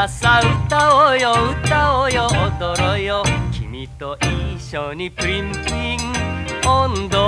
朝歌おうよ歌おうよ踊ろうよ。君と一緒にプリンピン温度